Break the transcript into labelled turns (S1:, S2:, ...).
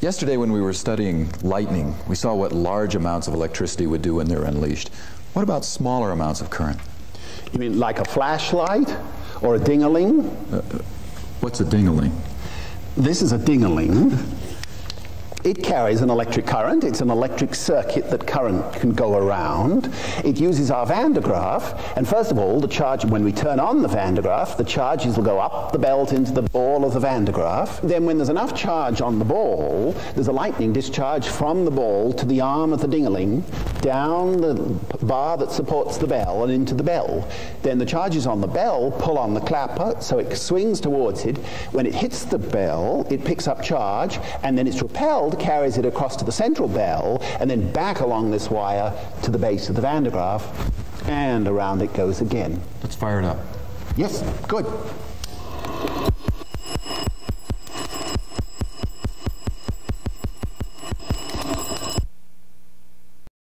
S1: Yesterday, when we were studying lightning, we saw what large amounts of electricity would do when they're unleashed. What about smaller amounts of current?
S2: You mean like a flashlight or a dingaling? Uh,
S1: what's a dingaling?
S2: This is a dingaling. It carries an electric current. It's an electric circuit that current can go around. It uses our Van de Graaff. And first of all, the charge, when we turn on the Van de Graaff, the charges will go up the belt into the ball of the Van de Graaff. Then when there's enough charge on the ball, there's a lightning discharge from the ball to the arm of the dingaling, down the bar that supports the bell and into the bell. Then the charges on the bell pull on the clapper, so it swings towards it. When it hits the bell, it picks up charge, and then it's repelled carries it across to the central bell, and then back along this wire to the base of the Van de Graaff, and around it goes again.
S1: Let's fire it up.
S2: Yes, good.